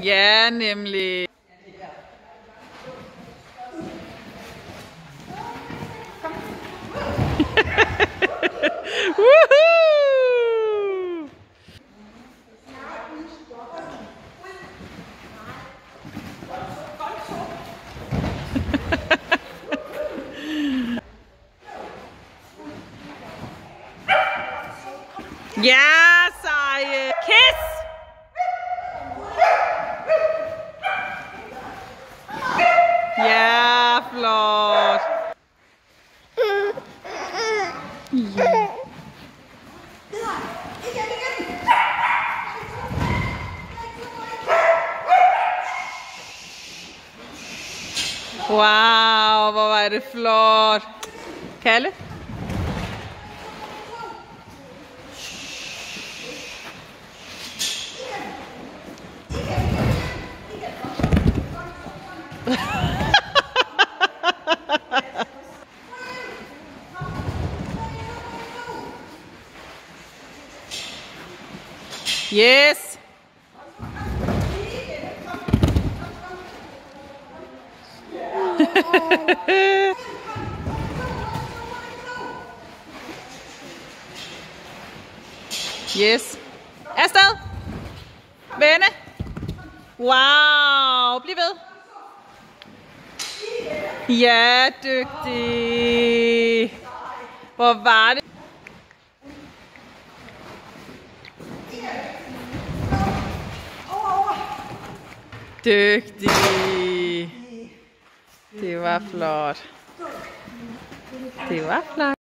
Ja, nemlig. Woohoo! yeah Wow, vad är det flor? Kalle? yes. yes. Afsted. Vende. Wow. Bliv ved. Ja, dygtig. Hvor var det? Dygtig. Det var flot. Det var flot.